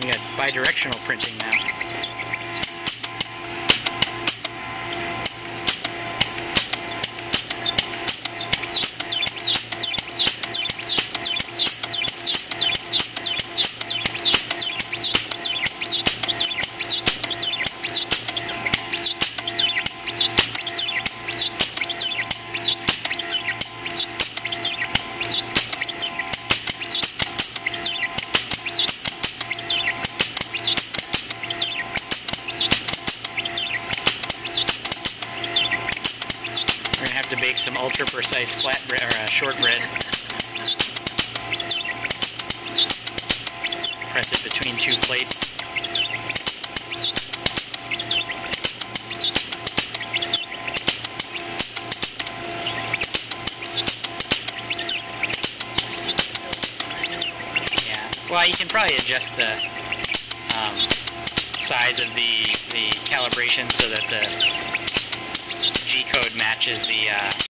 We got bidirectional printing now. To bake some ultra precise flatbread or uh, shortbread. Press it between two plates. Yeah. Well, you can probably adjust the um, size of the the calibration so that the G code matches the uh,